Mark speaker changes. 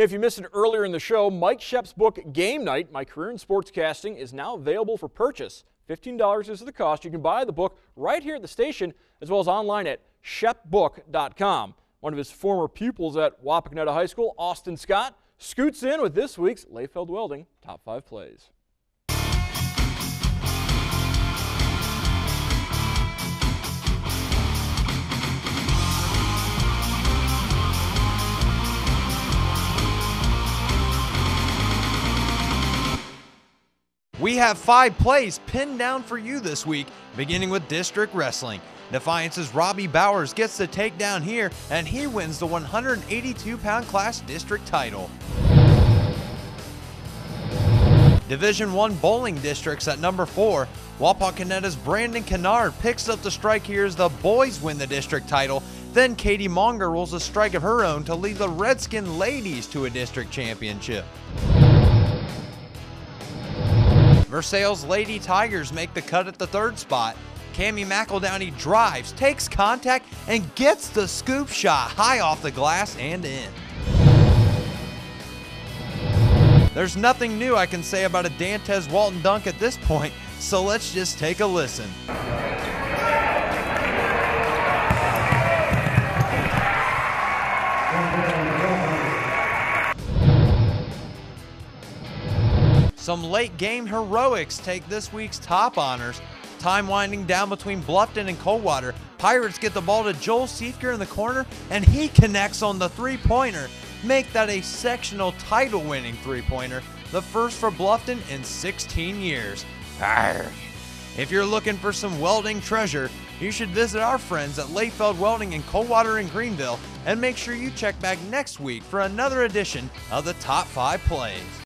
Speaker 1: If you missed it earlier in the show, Mike Shep's book Game Night, My Career in Sportscasting, is now available for purchase. $15 is the cost. You can buy the book right here at the station as well as online at shepbook.com. One of his former pupils at Wapakoneta High School, Austin Scott, scoots in with this week's Lefeld Welding Top 5 Plays.
Speaker 2: We have five plays pinned down for you this week, beginning with District Wrestling. Defiance's Robbie Bowers gets the takedown here, and he wins the 182 pound class district title. Division 1 bowling districts at number 4. Wapakoneta's Brandon Kennard picks up the strike here as the boys win the district title. Then Katie Monger rolls a strike of her own to lead the Redskin ladies to a district championship. Versailles Lady Tigers make the cut at the third spot. Cami McEldowney drives, takes contact, and gets the scoop shot high off the glass and in. There's nothing new I can say about a Dantez Walton dunk at this point, so let's just take a listen. Some late game heroics take this week's top honors. Time winding down between Bluffton and Coldwater. Pirates get the ball to Joel Siefker in the corner, and he connects on the three pointer. Make that a sectional title winning three pointer, the first for Bluffton in 16 years. If you're looking for some welding treasure, you should visit our friends at Lefeld Welding in Coldwater and Greenville, and make sure you check back next week for another edition of the Top 5 Plays.